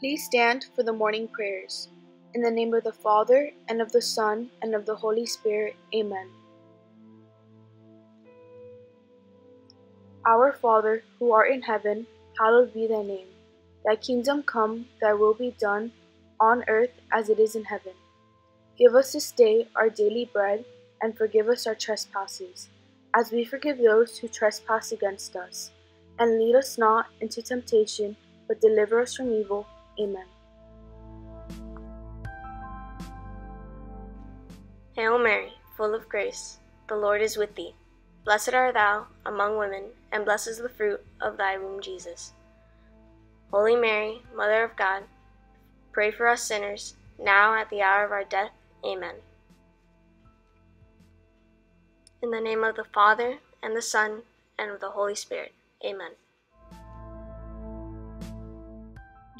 Please stand for the morning prayers. In the name of the Father, and of the Son, and of the Holy Spirit. Amen. Our Father, who art in heaven, hallowed be thy name. Thy kingdom come, thy will be done, on earth as it is in heaven. Give us this day our daily bread, and forgive us our trespasses, as we forgive those who trespass against us. And lead us not into temptation, but deliver us from evil. Amen. Hail Mary, full of grace, the Lord is with thee. Blessed art thou among women, and blessed is the fruit of thy womb, Jesus. Holy Mary, Mother of God, pray for us sinners, now at the hour of our death. Amen. In the name of the Father, and the Son, and of the Holy Spirit. Amen.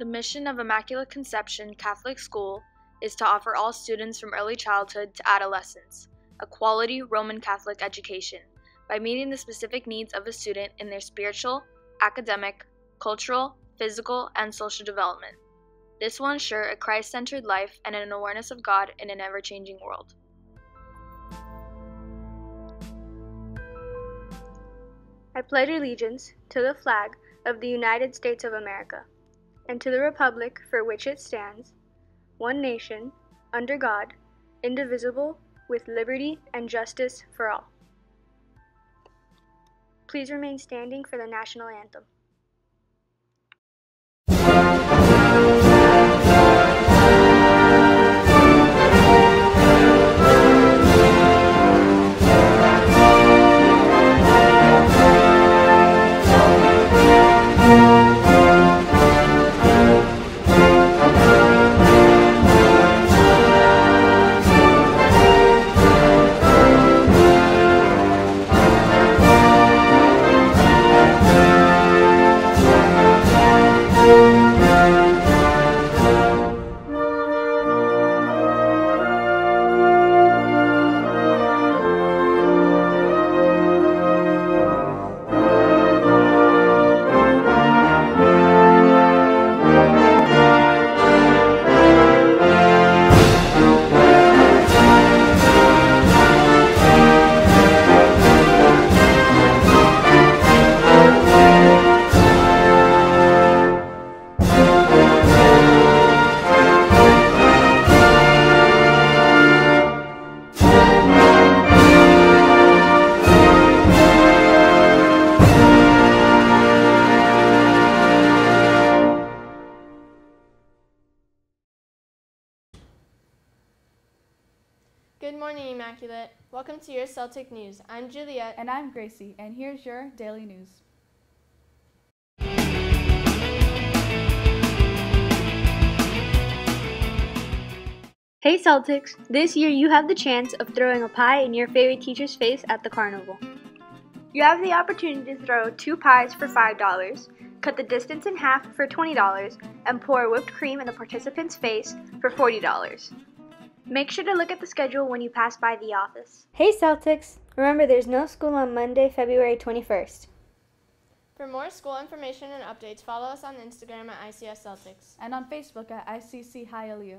The mission of Immaculate Conception Catholic School is to offer all students from early childhood to adolescence a quality Roman Catholic education by meeting the specific needs of a student in their spiritual, academic, cultural, physical, and social development. This will ensure a Christ centered life and an awareness of God in an ever changing world. I pledge allegiance to the flag of the United States of America and to the republic for which it stands, one nation, under God, indivisible, with liberty and justice for all. Please remain standing for the national anthem. Good morning, Immaculate. Welcome to your Celtic News. I'm Juliet. And I'm Gracie, and here's your daily news. Hey Celtics! This year you have the chance of throwing a pie in your favorite teacher's face at the carnival. You have the opportunity to throw two pies for $5, cut the distance in half for $20, and pour whipped cream in the participant's face for $40. Make sure to look at the schedule when you pass by the office. Hey Celtics! Remember there's no school on Monday, February 21st. For more school information and updates, follow us on Instagram at ICS Celtics. And on Facebook at ICC Hialeah.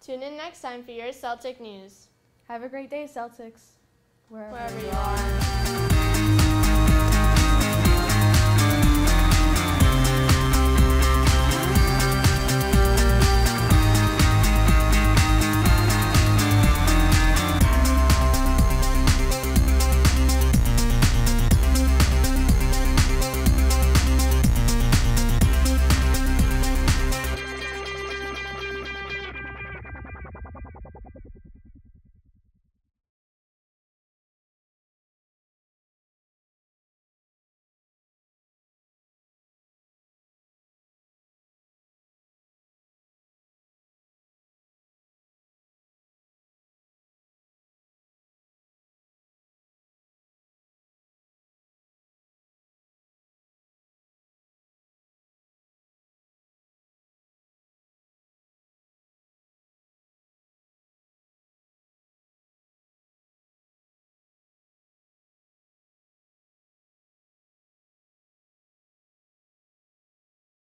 Tune in next time for your Celtic News. Have a great day, Celtics. Wherever, Wherever you are.